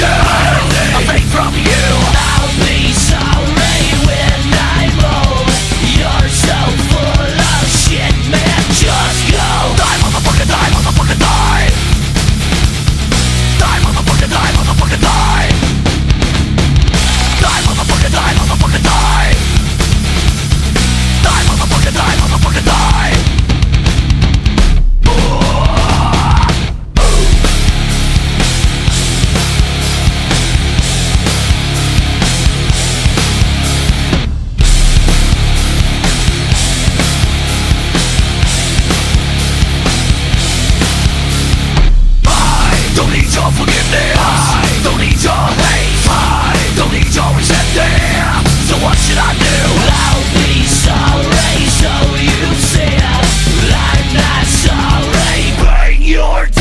Yeah. your